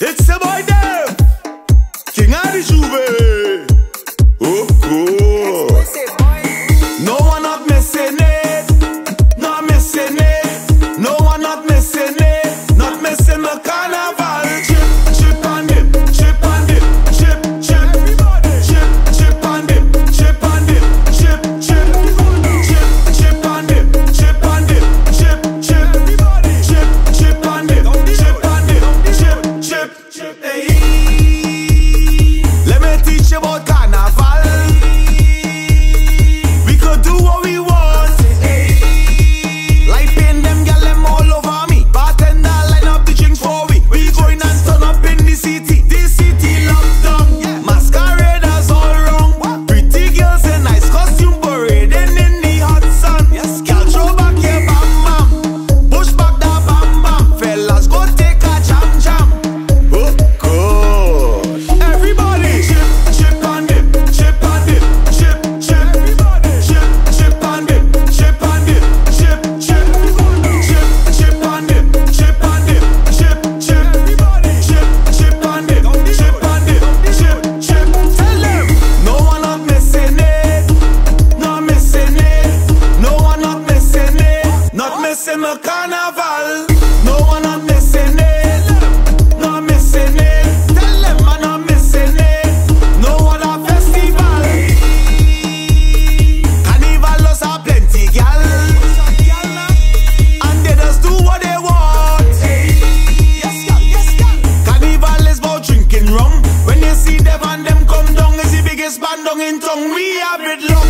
It's the boy missing the carnival. No one I'm missing it. Not missing it. Tell them I'm missing it. No other festival. Plenty. And they just do what they want. Carnival is about drinking rum. When see them come the biggest band in town. We have it long.